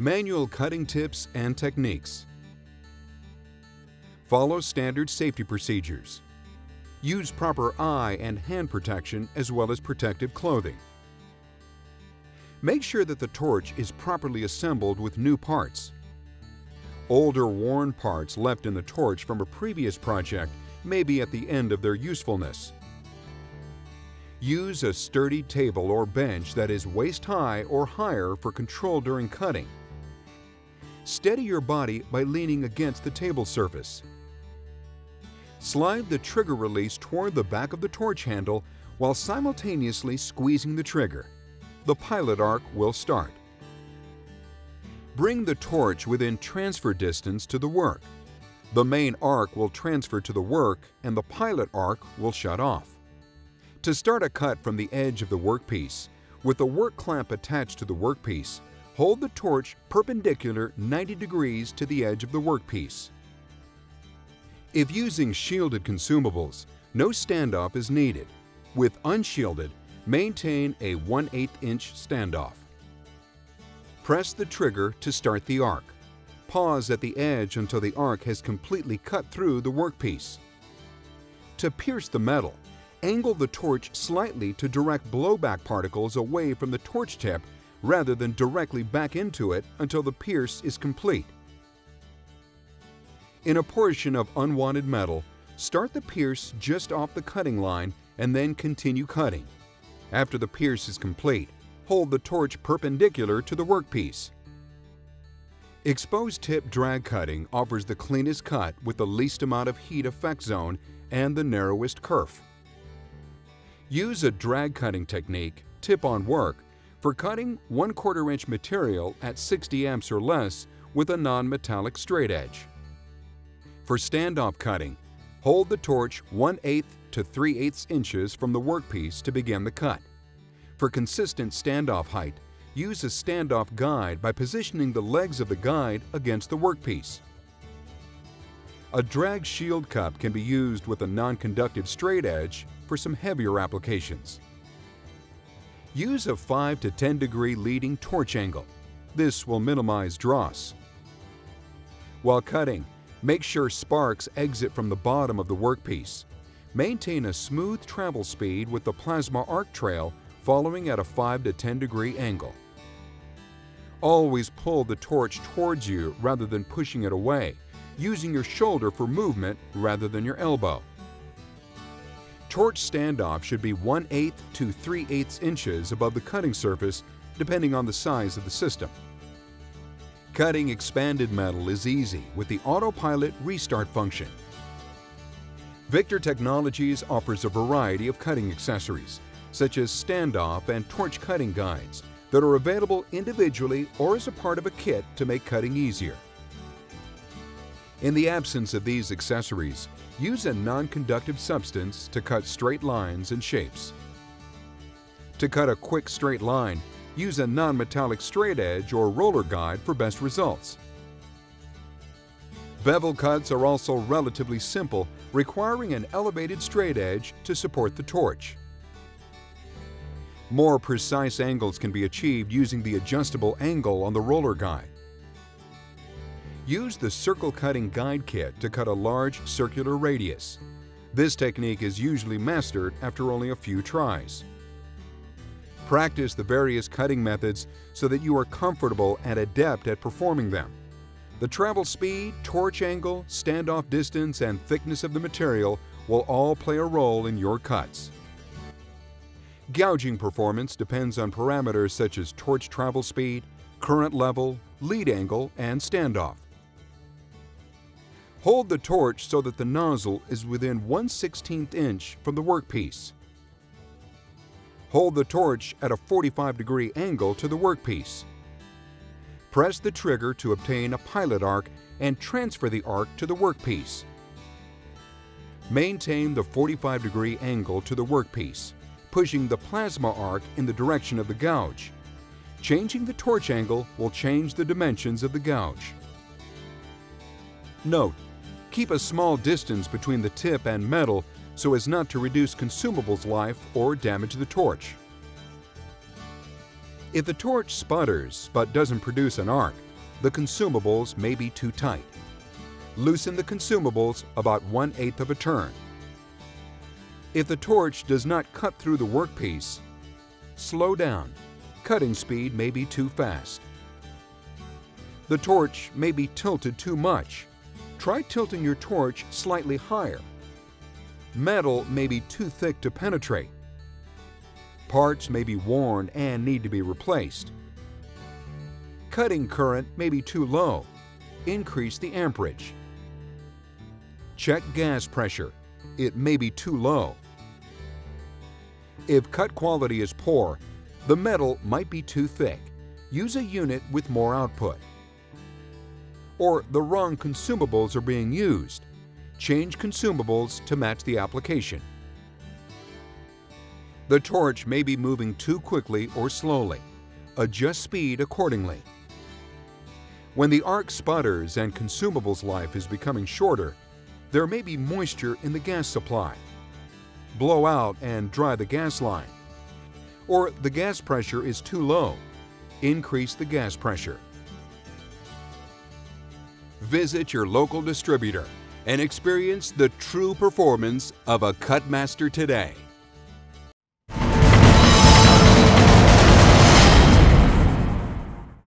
Manual cutting tips and techniques. Follow standard safety procedures. Use proper eye and hand protection as well as protective clothing. Make sure that the torch is properly assembled with new parts. Older worn parts left in the torch from a previous project may be at the end of their usefulness. Use a sturdy table or bench that is waist high or higher for control during cutting. Steady your body by leaning against the table surface. Slide the trigger release toward the back of the torch handle while simultaneously squeezing the trigger. The pilot arc will start. Bring the torch within transfer distance to the work. The main arc will transfer to the work and the pilot arc will shut off. To start a cut from the edge of the workpiece, with the work clamp attached to the workpiece, hold the torch perpendicular 90 degrees to the edge of the workpiece. If using shielded consumables, no standoff is needed. With unshielded, maintain a 1 8 inch standoff. Press the trigger to start the arc. Pause at the edge until the arc has completely cut through the workpiece. To pierce the metal, angle the torch slightly to direct blowback particles away from the torch tip rather than directly back into it until the pierce is complete. In a portion of unwanted metal, start the pierce just off the cutting line and then continue cutting. After the pierce is complete, hold the torch perpendicular to the workpiece. Exposed tip drag cutting offers the cleanest cut with the least amount of heat effect zone and the narrowest kerf. Use a drag cutting technique, tip on work, for cutting 1 4 inch material at 60 amps or less with a non-metallic straight edge. For standoff cutting, hold the torch 1 8 to 3 8 inches from the workpiece to begin the cut. For consistent standoff height, use a standoff guide by positioning the legs of the guide against the workpiece. A drag shield cup can be used with a non-conductive straight edge for some heavier applications. Use a 5 to 10 degree leading torch angle. This will minimize dross. While cutting, Make sure sparks exit from the bottom of the workpiece. Maintain a smooth travel speed with the plasma arc trail following at a 5 to 10 degree angle. Always pull the torch towards you rather than pushing it away, using your shoulder for movement rather than your elbow. Torch standoff should be 1 8 to 3 8 inches above the cutting surface depending on the size of the system. Cutting expanded metal is easy with the autopilot restart function. Victor Technologies offers a variety of cutting accessories, such as standoff and torch cutting guides that are available individually or as a part of a kit to make cutting easier. In the absence of these accessories, use a non-conductive substance to cut straight lines and shapes. To cut a quick straight line, use a non-metallic straight edge or roller guide for best results. Bevel cuts are also relatively simple, requiring an elevated straight edge to support the torch. More precise angles can be achieved using the adjustable angle on the roller guide. Use the circle cutting guide kit to cut a large circular radius. This technique is usually mastered after only a few tries. Practice the various cutting methods so that you are comfortable and adept at performing them. The travel speed, torch angle, standoff distance, and thickness of the material will all play a role in your cuts. Gouging performance depends on parameters such as torch travel speed, current level, lead angle, and standoff. Hold the torch so that the nozzle is within 1 16th inch from the workpiece. Hold the torch at a 45 degree angle to the workpiece. Press the trigger to obtain a pilot arc and transfer the arc to the workpiece. Maintain the 45 degree angle to the workpiece, pushing the plasma arc in the direction of the gouge. Changing the torch angle will change the dimensions of the gouge. Note, keep a small distance between the tip and metal so as not to reduce consumables life or damage the torch. If the torch sputters but doesn't produce an arc, the consumables may be too tight. Loosen the consumables about one-eighth of a turn. If the torch does not cut through the workpiece, slow down. Cutting speed may be too fast. The torch may be tilted too much. Try tilting your torch slightly higher. Metal may be too thick to penetrate. Parts may be worn and need to be replaced. Cutting current may be too low. Increase the amperage. Check gas pressure. It may be too low. If cut quality is poor, the metal might be too thick. Use a unit with more output. Or the wrong consumables are being used. Change consumables to match the application. The torch may be moving too quickly or slowly. Adjust speed accordingly. When the arc sputters and consumables life is becoming shorter, there may be moisture in the gas supply. Blow out and dry the gas line. Or the gas pressure is too low. Increase the gas pressure. Visit your local distributor and experience the true performance of a Cutmaster today.